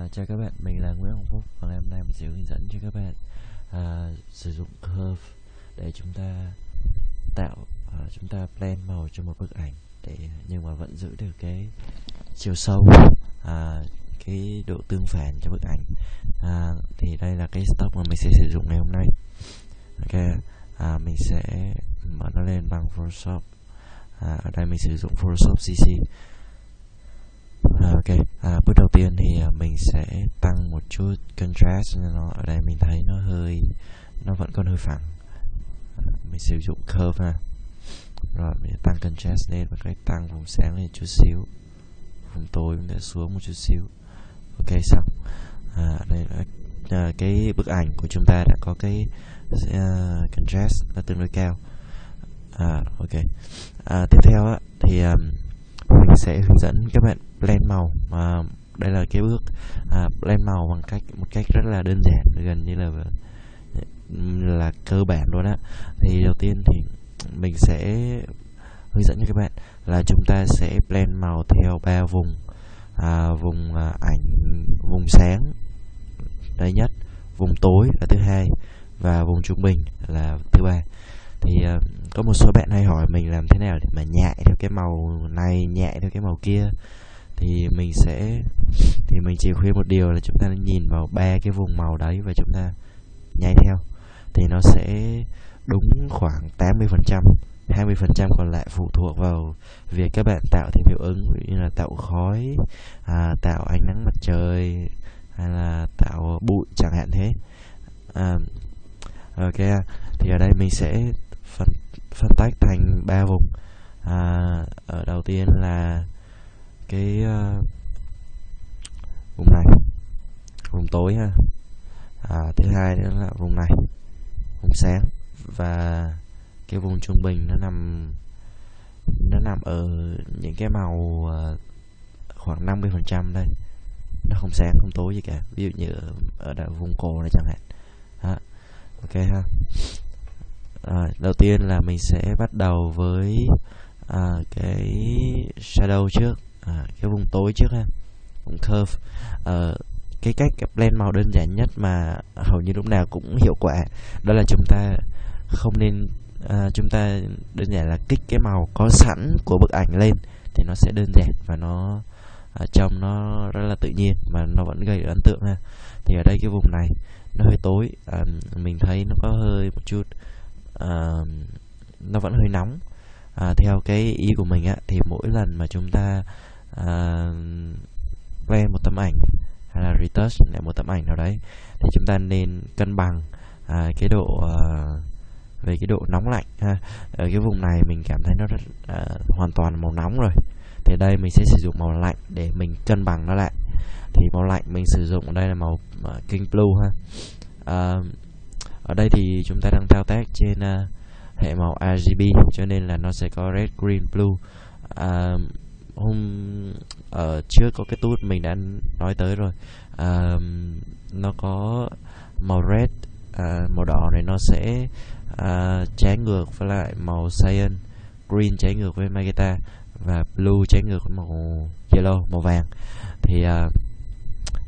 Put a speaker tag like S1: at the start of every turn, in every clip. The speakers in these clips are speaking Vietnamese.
S1: À, chào các bạn, mình là Nguyễn Hồng Phúc và ngày hôm nay mình sẽ hướng dẫn cho các bạn à, sử dụng curve để chúng ta tạo à, chúng ta blend màu cho một bức ảnh để nhưng mà vẫn giữ được cái chiều sâu à, cái độ tương phản cho bức ảnh. À, thì đây là cái stop mà mình sẽ sử dụng ngày hôm nay. Ok à, mình sẽ mở nó lên bằng Photoshop. À, ở đây mình sử dụng Photoshop CC Ờ, ok, à, bước đầu tiên thì à, mình sẽ tăng một chút contrast nó. Ở đây mình thấy nó hơi nó vẫn còn hơi phẳng. À, mình sử dụng curve ha. Rồi mình tăng contrast lên và cách tăng vùng sáng lên chút xíu. Vùng tối mình sẽ xuống một chút xíu. Ok xong. À, đây là à, cái bức ảnh của chúng ta đã có cái uh, contrast nó tương đối cao. À, ok. À, tiếp theo á, thì um, mình sẽ hướng dẫn các bạn blend màu. Mà đây là cái bước à, blend màu bằng cách một cách rất là đơn giản gần như là là cơ bản luôn á. Thì đầu tiên thì mình sẽ hướng dẫn cho các bạn là chúng ta sẽ blend màu theo ba vùng. À, vùng à, ảnh vùng sáng đây nhất vùng tối là thứ hai và vùng trung bình là thứ ba. Thì uh, có một số bạn hay hỏi mình làm thế nào để mà nhại theo cái màu này nhại theo cái màu kia thì mình sẽ thì mình chỉ khuyên một điều là chúng ta nên nhìn vào ba cái vùng màu đấy và chúng ta nháy theo. Thì nó sẽ đúng khoảng 80% 20% còn lại phụ thuộc vào việc các bạn tạo thêm hiệu ứng như là tạo khói à, tạo ánh nắng mặt trời hay là tạo bụi chẳng hạn thế. À, ok thì ở đây mình sẽ phân phân tách thành ba vùng. À, ở đầu tiên là cái uh, vùng này vùng tối ha. À, thứ hai nữa là vùng này vùng sáng. Và cái vùng trung bình nó nằm nó nằm ở những cái màu uh, khoảng 50 phần trăm đây. Nó không sáng không tối gì cả. Ví dụ như ở, ở vùng cổ này chẳng hạn. Đó. ok ha. À, đầu tiên là mình sẽ bắt đầu với à, cái shadow trước à, cái vùng tối trước ha vùng curve. À, cái cách blend màu đơn giản nhất mà hầu như lúc nào cũng hiệu quả đó là chúng ta không nên à, chúng ta đơn giản là kích cái màu có sẵn của bức ảnh lên thì nó sẽ đơn giản và nó à, trông nó rất là tự nhiên mà nó vẫn gây ấn tượng ha. Thì ở đây cái vùng này nó hơi tối à, mình thấy nó có hơi một chút à, nó vẫn hơi nóng. À, theo cái ý của mình á thì mỗi lần mà chúng ta uh, lên một tấm ảnh hay là retouch lại một tấm ảnh nào đấy. Thì chúng ta nên cân bằng uh, cái độ uh, về cái độ nóng lạnh ha. Ở cái vùng này mình cảm thấy nó rất uh, hoàn toàn màu nóng rồi. Thì đây mình sẽ sử dụng màu lạnh để mình cân bằng nó lại. Thì màu lạnh mình sử dụng đây là màu uh, king blue ha. Uh, ở đây thì chúng ta đang thao tác trên uh, hệ màu RGB cho nên là nó sẽ có red green blue. Uh, hôm ở uh, trước có cái tút mình đã nói tới rồi. Uh, nó có màu red uh, màu đỏ này nó sẽ uh, trái ngược với lại màu cyan green trái ngược với magenta và blue trái ngược với màu yellow màu vàng. Thì uh,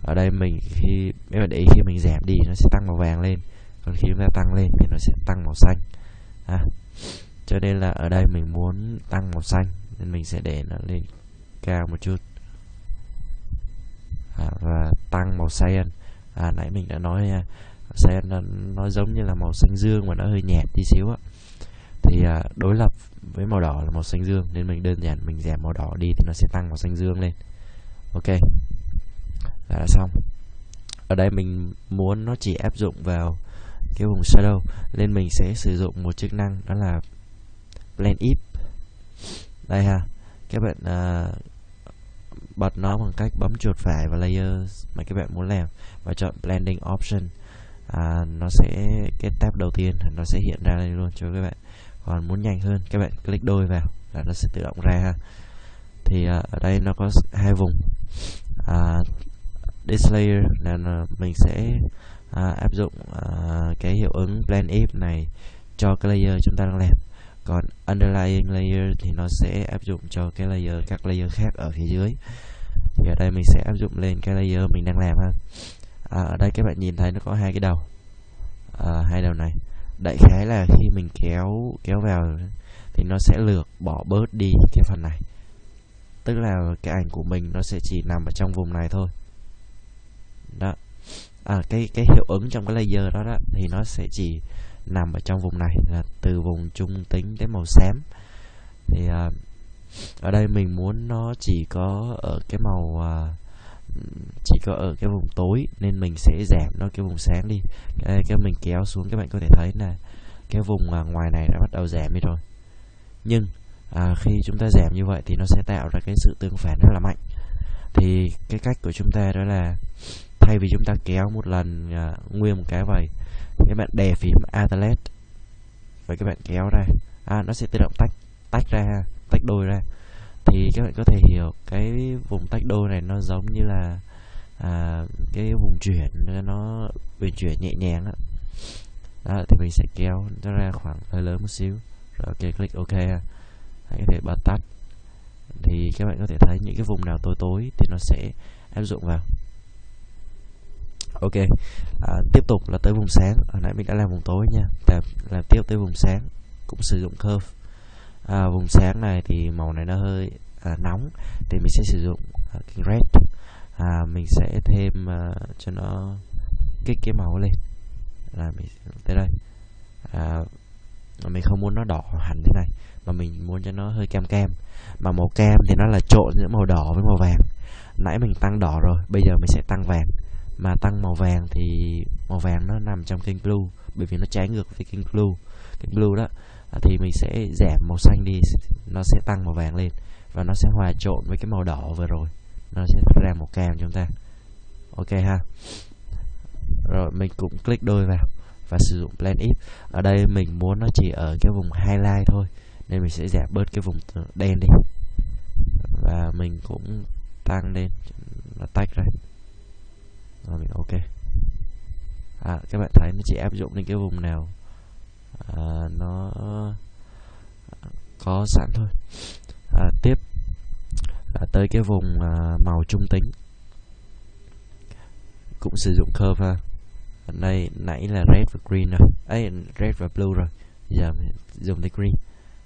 S1: ở đây mình khi nếu mà để ý khi mình giảm đi nó sẽ tăng màu vàng lên còn khi chúng ta tăng lên thì nó sẽ tăng màu xanh. À, cho nên là ở đây mình muốn tăng màu xanh nên mình sẽ để nó lên cao một chút. À, và tăng màu cyan. À, nãy mình đã nói nha cyan nó, nó giống như là màu xanh dương mà nó hơi nhạt tí xíu á. Thì à, đối lập với màu đỏ là màu xanh dương nên mình đơn giản mình giảm màu đỏ đi thì nó sẽ tăng màu xanh dương lên. Ok. Đã xong. Ở đây mình muốn nó chỉ áp dụng vào cái vùng shadow nên mình sẽ sử dụng một chức năng đó là blend if đây ha. Các bạn uh, bật nó bằng cách bấm chuột phải vào layer mà các bạn muốn làm và chọn blending option. À, nó sẽ cái tab đầu tiên nó sẽ hiện ra đây luôn cho các bạn. Còn muốn nhanh hơn các bạn click đôi vào là nó sẽ tự động ra ha. Thì uh, ở đây nó có hai vùng. Uh, this layer là mình sẽ uh, áp dụng uh, cái hiệu ứng blend if này cho cái layer chúng ta đang làm còn underlying layer thì nó sẽ áp dụng cho cái layer các layer khác ở phía dưới. Thì ở đây mình sẽ áp dụng lên cái layer mình đang làm ha. À, ở đây các bạn nhìn thấy nó có hai cái đầu. À, hai đầu này. Đại khái là khi mình kéo kéo vào thì nó sẽ lược bỏ bớt đi cái phần này. Tức là cái ảnh của mình nó sẽ chỉ nằm ở trong vùng này thôi. Đó. À, cái cái hiệu ứng trong cái layer đó đó thì nó sẽ chỉ nằm ở trong vùng này là từ vùng trung tính đến màu xám thì à, ở đây mình muốn nó chỉ có ở cái màu à, chỉ có ở cái vùng tối nên mình sẽ giảm nó cái vùng sáng đi. Cái, cái mình kéo xuống các bạn có thể thấy là cái vùng à, ngoài này đã bắt đầu giảm đi rồi. Nhưng à, khi chúng ta giảm như vậy thì nó sẽ tạo ra cái sự tương phản rất là mạnh. Thì cái cách của chúng ta đó là thay vì chúng ta kéo một lần à, nguyên một cái vậy các bạn đè phím Atlas và các bạn kéo ra. À, nó sẽ tự động tách tách ra tách đôi ra. Thì các bạn có thể hiểu cái vùng tách đôi này nó giống như là à, cái vùng chuyển nó vận chuyển nhẹ nhàng đó. đó thì mình sẽ kéo nó ra khoảng hơi lớn một xíu. Rồi ok click ok hãy có thể bật tắt. Thì các bạn có thể thấy những cái vùng nào tối tối thì nó sẽ áp dụng vào ok. À, tiếp tục là tới vùng sáng. Hồi nãy mình đã làm vùng tối nha. Làm, làm tiếp tới vùng sáng. Cũng sử dụng curve. À, vùng sáng này thì màu này nó hơi à, nóng. Thì mình sẽ sử dụng à, cái red. À, mình sẽ thêm à, cho nó kích cái màu lên. Là mình tới đây. À, mình không muốn nó đỏ hẳn thế này. Mà mình muốn cho nó hơi cam cam. Mà màu cam thì nó là trộn giữa màu đỏ với màu vàng. Nãy mình tăng đỏ rồi. Bây giờ mình sẽ tăng vàng mà tăng màu vàng thì màu vàng nó nằm trong kênh blue bởi vì nó trái ngược với kênh blue. Kênh blue đó à, thì mình sẽ giảm màu xanh đi nó sẽ tăng màu vàng lên và nó sẽ hòa trộn với cái màu đỏ vừa rồi. Nó sẽ ra màu cam chúng ta. Ok ha. Rồi mình cũng click đôi vào và sử dụng blend if ở đây mình muốn nó chỉ ở cái vùng highlight thôi nên mình sẽ giảm bớt cái vùng đen đi. Và mình cũng tăng lên nó tách ra ok à, các bạn thấy nó chỉ áp dụng đến cái vùng nào à, nó có sẵn thôi. À, tiếp à, tới cái vùng à, màu trung tính. Cũng sử dụng curve ha. Ở đây nãy là red và green rồi. Ấy red và blue rồi. Giờ mình dùng tới green.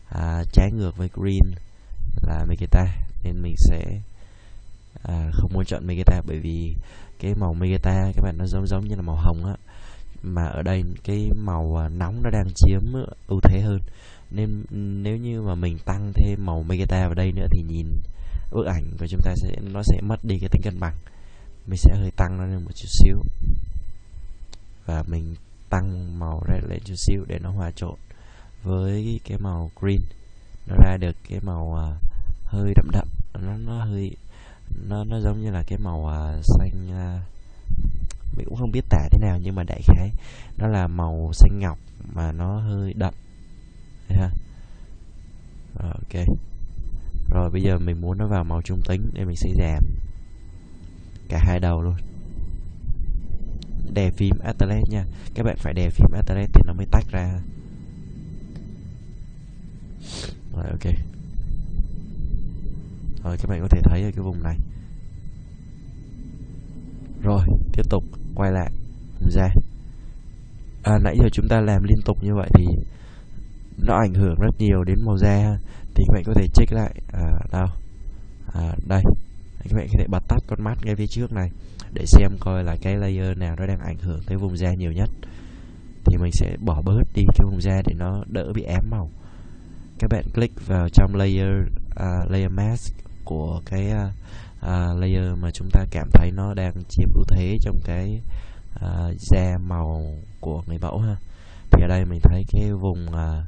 S1: À, trái ngược với green là Megata nên mình sẽ à, không muốn chọn Megata bởi vì cái màu Megata các bạn nó giống giống như là màu hồng á. Mà ở đây cái màu à, nóng nó đang chiếm ưu thế hơn. Nên nếu như mà mình tăng thêm màu Megata vào đây nữa thì nhìn bức ảnh của chúng ta sẽ nó sẽ mất đi cái tính cân bằng. Mình sẽ hơi tăng nó lên một chút xíu. Và mình tăng màu red lên chút xíu để nó hòa trộn với cái màu green. Nó ra được cái màu uh, hơi đậm đậm nó nó hơi nó nó giống như là cái màu uh, xanh uh, mình cũng không biết tả thế nào nhưng mà đại khái nó là màu xanh ngọc mà nó hơi đậm. Ha? Rồi, ok. Rồi bây giờ mình muốn nó vào màu trung tính nên mình sẽ giảm cả hai đầu luôn. Đè phím Atlas nha. Các bạn phải đè phím Atlas thì nó mới tách ra rồi ok rồi các bạn có thể thấy ở cái vùng này. Rồi tiếp tục quay lại vùng da. À, nãy giờ chúng ta làm liên tục như vậy thì nó ảnh hưởng rất nhiều đến màu da. Thì các bạn có thể check lại à, đâu? À, đây. Các bạn có thể bật tắt con mắt ngay phía trước này để xem coi là cái layer nào nó đang ảnh hưởng tới vùng da nhiều nhất. Thì mình sẽ bỏ bớt đi cái vùng da để nó đỡ bị ém màu. Các bạn click vào trong layer uh, layer mask của cái uh, layer mà chúng ta cảm thấy nó đang chiếm ưu thế trong cái uh, da màu của người mẫu ha. Thì ở đây mình thấy cái vùng uh,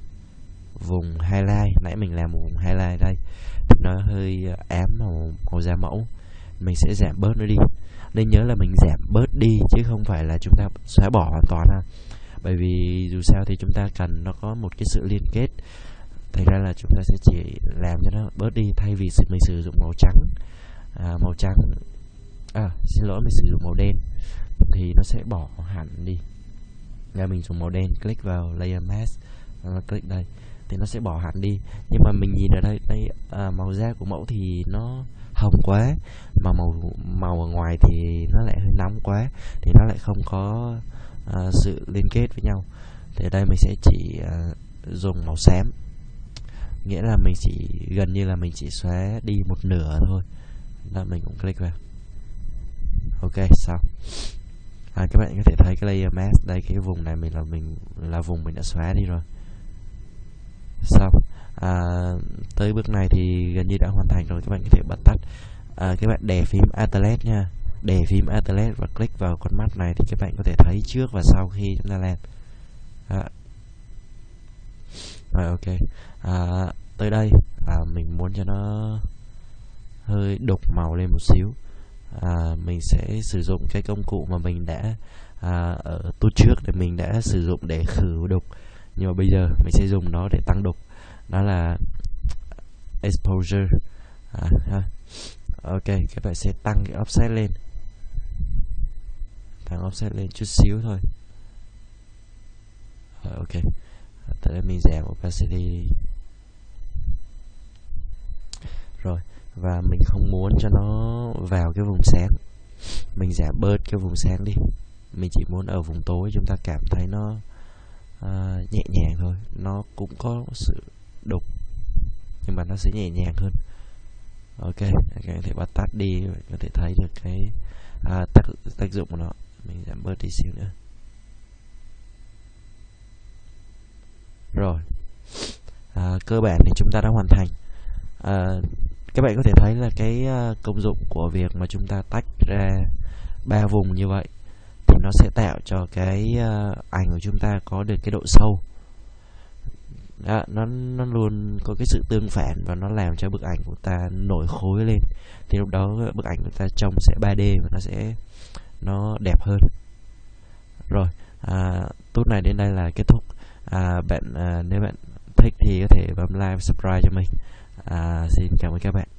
S1: vùng highlight nãy mình làm một vùng highlight đây thì nó hơi ám màu màu da mẫu. Mình sẽ giảm bớt nó đi. Nên nhớ là mình giảm bớt đi chứ không phải là chúng ta xóa bỏ hoàn toàn ha. Bởi vì dù sao thì chúng ta cần nó có một cái sự liên kết thành ra là chúng ta sẽ chỉ làm cho nó bớt đi thay vì mình sử dụng màu trắng. À, màu trắng à xin lỗi mình sử dụng màu đen. Thì nó sẽ bỏ hẳn đi. Là mình dùng màu đen click vào layer mask và click đây thì nó sẽ bỏ hẳn đi. Nhưng mà mình nhìn ở đây đây à, màu da của mẫu thì nó hồng quá mà màu màu ở ngoài thì nó lại hơi nóng quá thì nó lại không có uh, sự liên kết với nhau. Thì đây mình sẽ chỉ uh, dùng màu xám nghĩa là mình chỉ gần như là mình chỉ xóa đi một nửa thôi. Đó mình cũng click vào. Ok xong. À, các bạn có thể thấy cái layer mask đây cái vùng này mình là mình là vùng mình đã xóa đi rồi. Xong. À, tới bước này thì gần như đã hoàn thành rồi các bạn có thể bật tắt. À, các bạn đè phím Atlas nha. Đè phím Atlas và click vào con mắt này thì các bạn có thể thấy trước và sau khi chúng ta làm à. rồi ok à, tới đây. À, mình muốn cho nó hơi đục màu lên một xíu. À, mình sẽ sử dụng cái công cụ mà mình đã à, ở tu trước để mình đã sử dụng để khử đục. Nhưng mà bây giờ mình sẽ dùng nó để tăng đục. Đó là exposure. À, ha. ok các bạn sẽ tăng cái offset lên. Tăng offset lên chút xíu thôi. À, ok. Tại đây mình giảm opacity rồi. Và mình không muốn cho nó vào cái vùng sáng. Mình giảm bớt cái vùng sáng đi. Mình chỉ muốn ở vùng tối chúng ta cảm thấy nó uh, nhẹ nhàng thôi. Nó cũng có sự đục nhưng mà nó sẽ nhẹ nhàng hơn. Ok các bạn có thể bật tắt đi có thể thấy được cái uh, tác tác dụng của nó. Mình giảm bớt đi xíu nữa. Rồi. À, cơ bản thì chúng ta đã hoàn thành. À, các bạn có thể thấy là cái uh, công dụng của việc mà chúng ta tách ra ba vùng như vậy thì nó sẽ tạo cho cái uh, ảnh của chúng ta có được cái độ sâu. Đó, nó nó luôn có cái sự tương phản và nó làm cho bức ảnh của ta nổi khối lên. Thì lúc đó ờ, bức ảnh của ta trông sẽ 3D và nó sẽ nó đẹp hơn. Rồi à, tốt này đến đây là kết thúc. À, bạn à, nếu bạn thích thì có thể bấm like và subscribe cho mình à, xin cảm ơn các bạn.